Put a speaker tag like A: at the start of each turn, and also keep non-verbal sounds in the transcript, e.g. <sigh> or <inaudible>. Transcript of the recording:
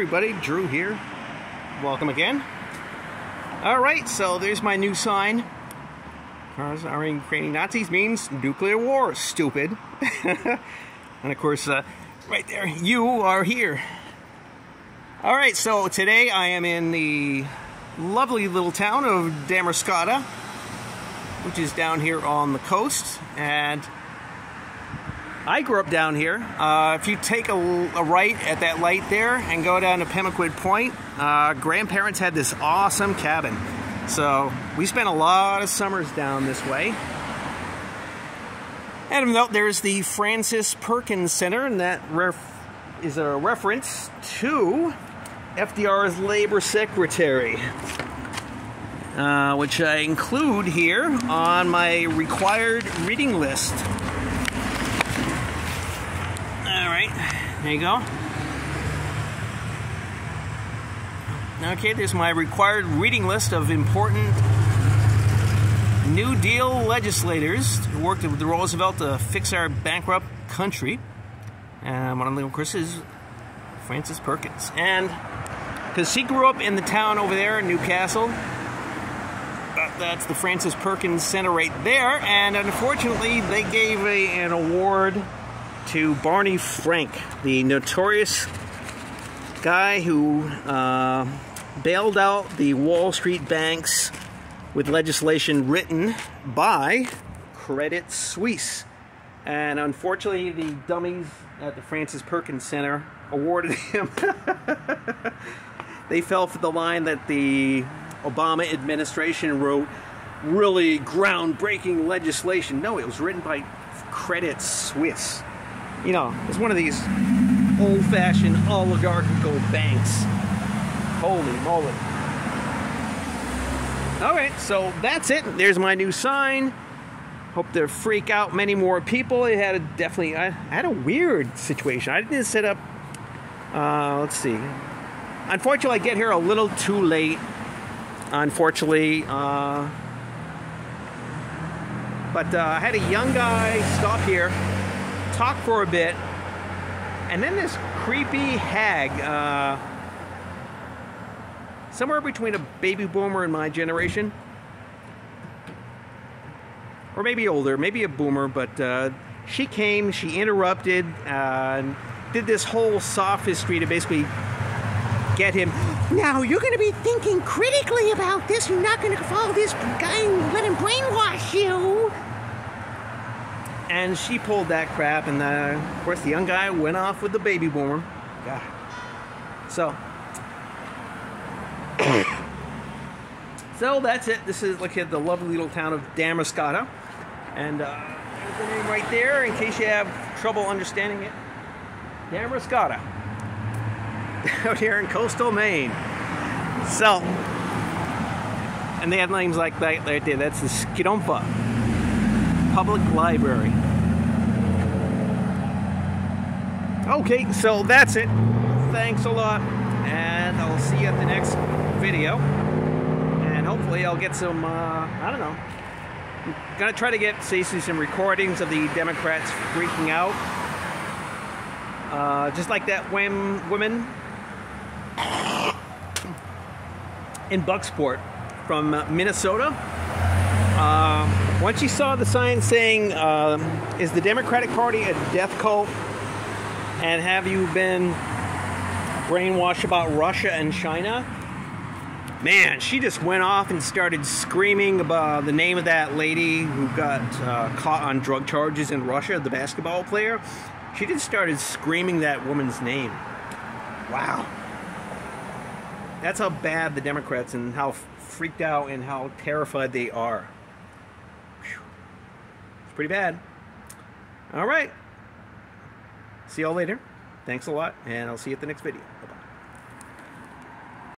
A: everybody, Drew here. Welcome again. Alright, so there's my new sign. Cars aren't creating Nazis means nuclear war, stupid. <laughs> and of course, uh, right there, you are here. Alright, so today I am in the lovely little town of Damariscotta, which is down here on the coast. And I grew up down here. Uh, if you take a, a, right at that light there and go down to Pemaquid Point, uh, grandparents had this awesome cabin. So we spent a lot of summers down this way. And note there's the Frances Perkins Center, and that is a reference to FDR's labor secretary, uh, which I include here on my required reading list. There you go. Okay, there's my required reading list of important New Deal legislators who worked with Roosevelt to fix our bankrupt country. And one of them, of course, is Frances Perkins. And because he grew up in the town over there in Newcastle, that's the Frances Perkins Center right there. And unfortunately, they gave a, an award to Barney Frank, the notorious guy who uh, bailed out the Wall Street banks with legislation written by Credit Suisse. And unfortunately, the dummies at the Frances Perkins Center awarded him. <laughs> they fell for the line that the Obama administration wrote really groundbreaking legislation. No, it was written by Credit Suisse you know, it's one of these old-fashioned oligarchical banks. Holy moly. All right, so that's it. There's my new sign. Hope to freak out many more people. It had a definitely, I had a weird situation. I didn't set up, uh, let's see. Unfortunately, I get here a little too late. Unfortunately, uh, but uh, I had a young guy stop here talk for a bit, and then this creepy hag, uh, somewhere between a baby boomer and my generation, or maybe older, maybe a boomer, but uh, she came, she interrupted, uh, did this whole sophistry to basically get him. Now you're going to be thinking critically about this. You're not going to follow this guy and let him brainwash you and she pulled that crap, and uh, of course the young guy went off with the baby boomer. Yeah. So, <coughs> so that's it. This is look at the lovely little town of Damariscotta, and uh, the name right there in case you have trouble understanding it. Damariscotta, <laughs> out here in coastal Maine. So, and they have names like that right there. That's the Skidompha. Public Library. Okay, so that's it. Thanks a lot, and I'll see you at the next video. And hopefully I'll get some, uh, I don't know, I'm gonna try to get, see, some recordings of the Democrats freaking out. Uh, just like that when woman <coughs> in Bucksport from Minnesota. Uh, once you saw the sign saying, uh, is the Democratic Party a death cult? And have you been brainwashed about Russia and China? Man, she just went off and started screaming about the name of that lady who got uh, caught on drug charges in Russia, the basketball player. She just started screaming that woman's name. Wow. That's how bad the Democrats and how freaked out and how terrified they are. Pretty bad. All right. See y'all later. Thanks a lot, and I'll see you at the next video.